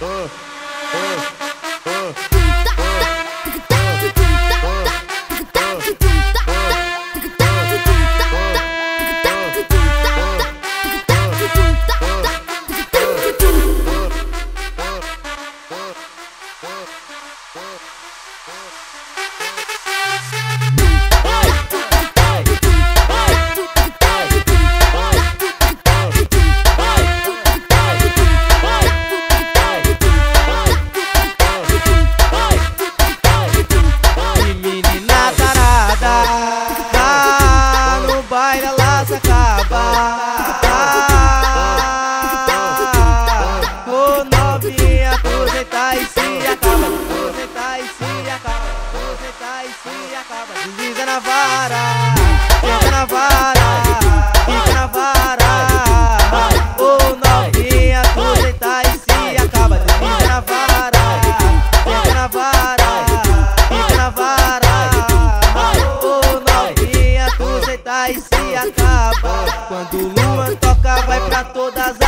uh, uh. Desliza na vara, fica na vara, fica na vara. Ô novinha, deita e se acaba. Desliza na vara, fica na vara, fica na vara. Ô novinha, deita e se acaba. Quando o Luan toca, vai pra todas as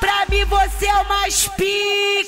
Pra mim você é o mais pica.